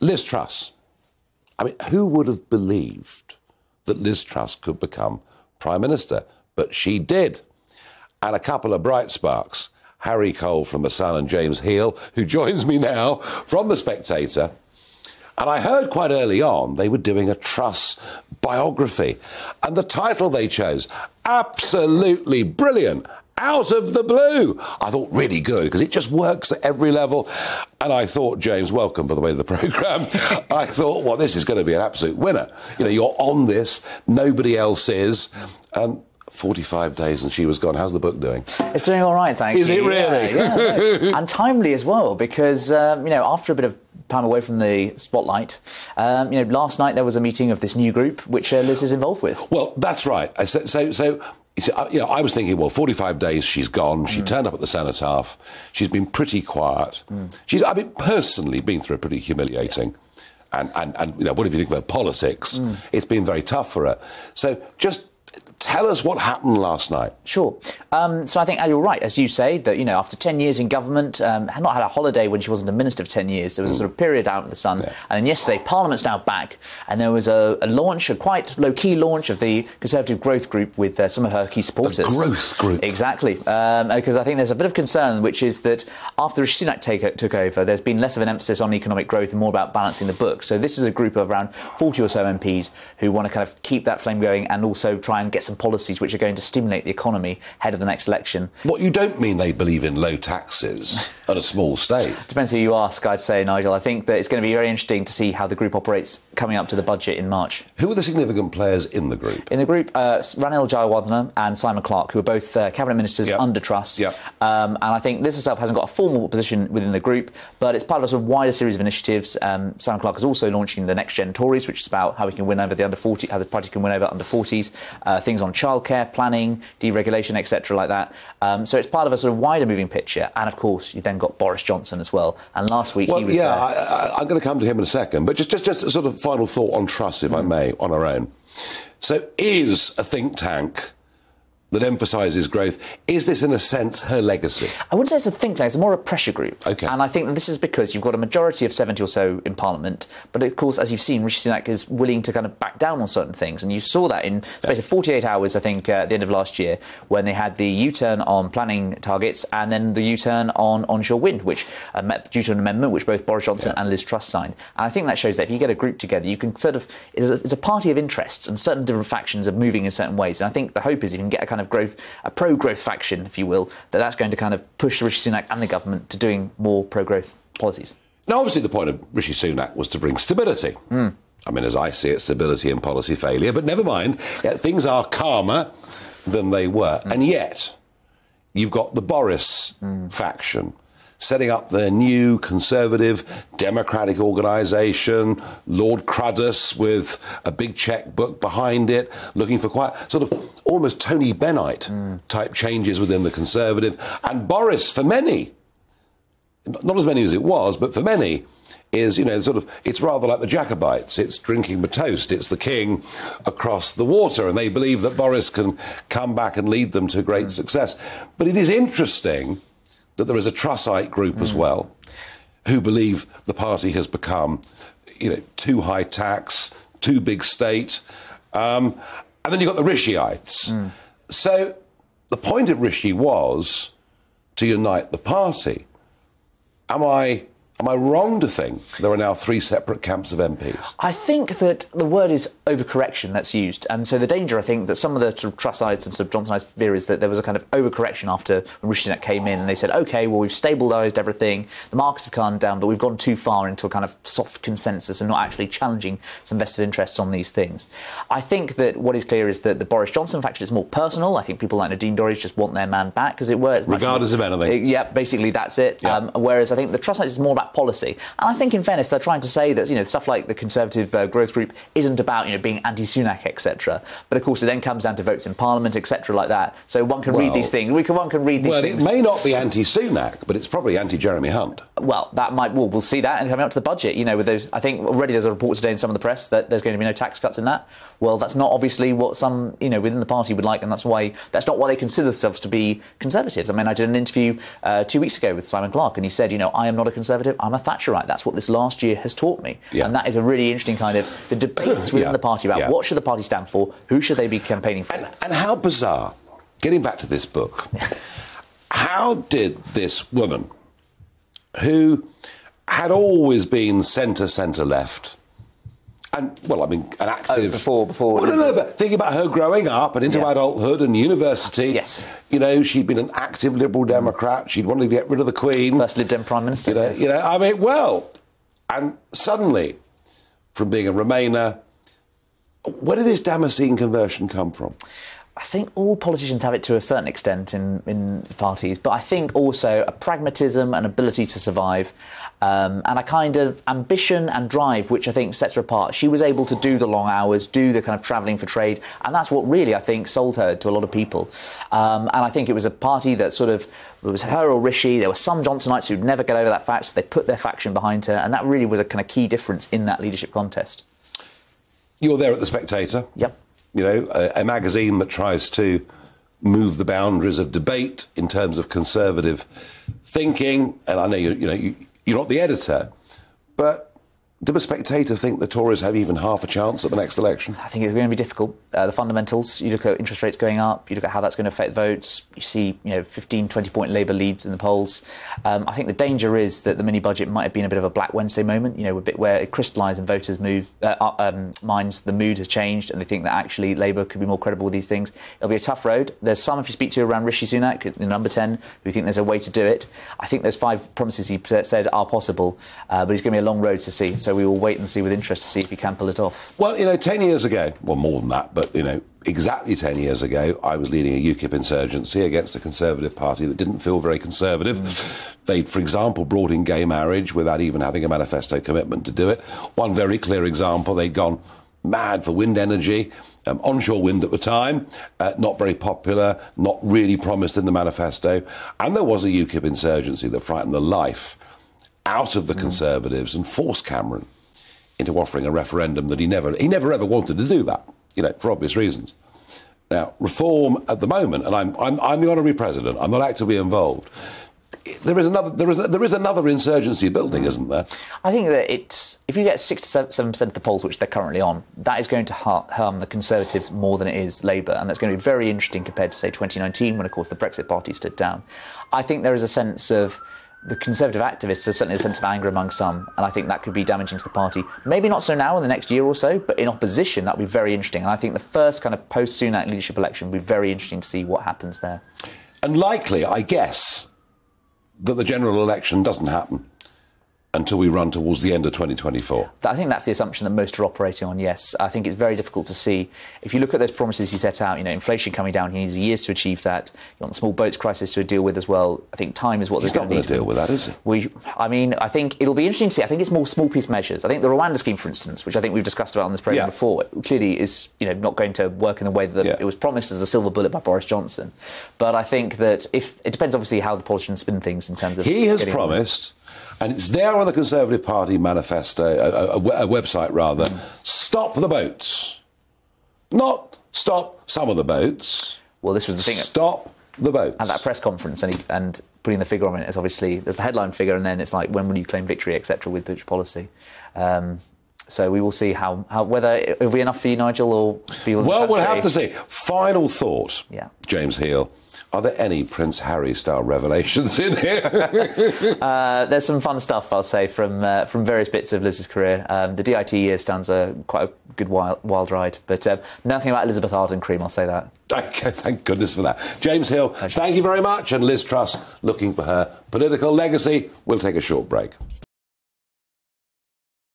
Liz Truss. I mean, who would have believed that Liz Truss could become Prime Minister? But she did. And a couple of bright sparks. Harry Cole from The Sun and James Heale, who joins me now from The Spectator. And I heard quite early on they were doing a Truss biography. And the title they chose, absolutely brilliant. Out of the blue. I thought really good because it just works at every level. And I thought, James, welcome, by the way, to the programme. I thought, well, this is going to be an absolute winner. You know, you're on this, nobody else is. Um, 45 days and she was gone. How's the book doing? It's doing all right, thank is you. Is it really? Yeah, yeah, no. and timely as well because, um, you know, after a bit of time away from the spotlight. Um, you know, last night there was a meeting of this new group which uh, Liz is involved with. Well, that's right. So, so, so you know, I was thinking, well, 45 days she's gone. She mm. turned up at the cenotaph. She's been pretty quiet. Mm. She's, I mean, personally been through a pretty humiliating. And, and, and, you know, what do you think of her politics? Mm. It's been very tough for her. So just Tell us what happened last night. Sure. Um, so I think you're right, as you say, that you know after ten years in government, um, had not had a holiday when she wasn't a minister for ten years. There was mm. a sort of period out in the sun, yeah. and then yesterday Parliament's now back, and there was a, a launch, a quite low key launch of the Conservative Growth Group with uh, some of her key supporters. The growth Group. Exactly, um, because I think there's a bit of concern, which is that after Rishi Sunak take, took over, there's been less of an emphasis on economic growth and more about balancing the books. So this is a group of around 40 or so MPs who want to kind of keep that flame going and also try and get some policies which are going to stimulate the economy ahead of the next election. What you don't mean they believe in low taxes at a small state? Depends who you ask, I'd say, Nigel. I think that it's going to be very interesting to see how the group operates coming up to the budget in March. Who are the significant players in the group? In the group, uh, Ranil Jayawardena and Simon Clarke, who are both uh, cabinet ministers yep. under Truss. Yep. Um, and I think Liz herself hasn't got a formal position within the group, but it's part of a sort of wider series of initiatives. Um, Simon Clarke is also launching the Next Gen Tories, which is about how we can win over the under 40, how the party can win over under 40s, uh, things on childcare, planning, deregulation, etc., like that. Um, so it's part of a sort of wider moving picture. And of course, you then got Boris Johnson as well. And last week well, he was yeah, there. I, am going to come to him in a second, but just just just a sort of final thought on Truss, if mm. I may, on our own. So, is a think tank that emphasises growth. Is this, in a sense, her legacy? I wouldn't say it's a think tank, it's more a pressure group. Okay. And I think that this is because you've got a majority of 70 or so in Parliament, but of course, as you've seen, Rishi Sunak is willing to kind of back down on certain things. And you saw that in space yeah. of 48 hours, I think, uh, at the end of last year, when they had the U turn on planning targets and then the U turn on onshore wind, which uh, met due to an amendment which both Boris Johnson yeah. and Liz Truss signed. And I think that shows that if you get a group together, you can sort of, it's a, it's a party of interests and certain different factions are moving in certain ways. And I think the hope is you can get a kind of growth, a pro-growth faction, if you will, that that's going to kind of push Rishi Sunak and the government to doing more pro-growth policies. Now, obviously, the point of Rishi Sunak was to bring stability. Mm. I mean, as I see it, stability and policy failure. But never mind, yeah, things are calmer than they were. Mm. And yet, you've got the Boris mm. faction setting up their new conservative democratic organisation, Lord Cruddas with a big checkbook behind it, looking for quite sort of almost Tony Bennite mm. type changes within the conservative. And Boris, for many, not as many as it was, but for many, is, you know, sort of, it's rather like the Jacobites. It's drinking the toast. It's the king across the water. And they believe that Boris can come back and lead them to great mm. success. But it is interesting that there is a Trussite group mm. as well who believe the party has become, you know, too high tax, too big state. Um, and then you've got the Rishiites. Mm. So the point of Rishi was to unite the party. Am I Am I wrong to think there are now three separate camps of MPs? I think that the word is overcorrection that's used. And so the danger, I think, that some of the sort of Trussites and sort of Johnsonites fear is that there was a kind of overcorrection after Rishi Sunak came in and they said, OK, well, we've stabilised everything, the markets have calmed down, but we've gone too far into a kind of soft consensus and not actually challenging some vested interests on these things. I think that what is clear is that the Boris Johnson faction is more personal. I think people like Nadine Dorries just want their man back, as it were. Regardless of anything. Yeah, basically that's it. Yeah. Um, whereas I think the Trussites is more about policy. And I think, in fairness, they're trying to say that you know stuff like the Conservative uh, Growth Group isn't about you know being anti-Sunak, etc. But of course, it then comes down to votes in Parliament, etc., like that. So one can well, read these things. We can one can read these well, things. Well, it may not be anti-Sunak, but it's probably anti-Jeremy Hunt. Well, that might. Well, we'll see that and coming up to the budget. You know, with those, I think already there's a report today in some of the press that there's going to be no tax cuts in that. Well, that's not obviously what some, you know, within the party would like, and that's why that's not why they consider themselves to be conservatives. I mean, I did an interview uh, two weeks ago with Simon Clarke, and he said, you know, I am not a conservative. I'm a Thatcherite. That's what this last year has taught me, Yeah. and that is a really interesting kind of the debates within Yeah. the party about Yeah. what should the party stand for, who should they be campaigning for. And, and how bizarre, getting back to this book, how did this woman, who had always been centre, centre left, and, well, I mean, an oh, active. Oh, before- before- Well, no, no, but thinking about her growing up and into Yeah. adulthood and university. Yes. You know, she'd been an active Liberal Democrat. She'd wanted to get rid of the Queen. First Lib Dem Prime Minister. You know, you know, I mean, well, and suddenly, from being a Remainer, where did this Damascene conversion come from? I think all politicians have it to a certain extent in, in parties, but I think also a pragmatism and ability to survive, um, and a kind of ambition and drive, which I think sets her apart. She was able to do the long hours, do the kind of travelling for trade, and that's what really I think sold her to a lot of people. Um, and I think it was a party that sort of it was her or Rishi. There were some Johnsonites who'd never get over that fact, so they put their faction behind her, and that really was a kind of key difference in that leadership contest. You're there at the Spectator. Yep. You know, a, a magazine that tries to move the boundaries of debate in terms of conservative thinking. And I know you, you know you, you're not the editor, but do the Spectator think the Tories have even half a chance at the next election? I think it's going to be difficult. Uh, the fundamentals, you look at interest rates going up, you look at how that's going to affect votes, you see, you know, 15, 20 point Labour leads in the polls. Um, I think the danger is that the mini budget might have been a bit of a Black Wednesday moment, you know, a bit where it crystallised in voters' move, uh, um, minds, the mood has changed, and they think that actually Labour could be more credible with these things. It'll be a tough road. There's some, if you speak to around Rishi Sunak, the number 10, who think there's a way to do it. I think those five promises he said are possible, uh, but it's going to be a long road to see. So we will wait and see with interest to see if he can pull it off. Well, you know, 10 years ago, well, more than that, but, you know, exactly 10 years ago, I was leading a UKIP insurgency against a Conservative Party that didn't feel very conservative. They'd, for example, brought in gay marriage without even having a manifesto commitment to do it. One very clear example, they'd gone mad for wind energy, um, onshore wind at the time, uh, not very popular, not really promised in the manifesto. And there was a UKIP insurgency that frightened the life out of the hmm. Conservatives and force Cameron into offering a referendum that he never he never ever wanted to do that, you know, for obvious reasons. Now, reform at the moment, and I'm I'm, I'm the honorary president. I'm not actively involved. There is another there is there is another insurgency building, hmm. isn't there? I think that it's if you get six to seven percent of the polls, which they're currently on, that is going to harm the Conservatives more than it is Labour, and that's going to be very interesting compared to say 2019, when of course the Brexit Party stood down. I think there is a sense of the Conservative activists, there's certainly a sense of anger among some, and I think that could be damaging to the party. Maybe not so now in the next year or so, but in opposition, that would be very interesting. And I think the first kind of post Sunak leadership election would be very interesting to see what happens there. And likely, I guess, that the general election doesn't happen until we run towards the end of 2024. I think that's the assumption that most are operating on. Yes, I think it's very difficult to see. If you look at those promises he set out, you know, inflation coming down, he needs years to achieve that. You want the small boats crisis to deal with as well. I think time is what He's not going to deal with that, is he? We, I mean, I think it'll be interesting to see. I think it's more small piece measures. I think the Rwanda scheme, for instance, which I think we've discussed about on this program Yeah. before, clearly is you know not going to work in the way that Yeah. it was promised as a silver bullet by Boris Johnson. But I think that if it depends, obviously, how the politicians spin things in terms of He has promised, and it's there on the Conservative Party manifesto, a, a- a website rather, stop the boats. Not stop some of the boats, Well, this was the thing. stop the boats. at that press conference and, he, and putting the figure on it is obviously there's the headline figure and then it's like when will you claim victory etc with which policy um, so we will see how, how whether it'll be enough for you Nigel or the well, we'll have to see. Final thought, Yeah. James Heale. Are there any Prince Harry style revelations in here? Uh, there's some fun stuff I'll say from uh, from various bits of Liz's career um, the DIT year stands a quite a good wild, wild ride but um, nothing about Elizabeth Arden cream I'll say that okay, thank goodness for that. James Heale, thank you very much. And Liz Truss, looking for her political legacy. We'll take a short break.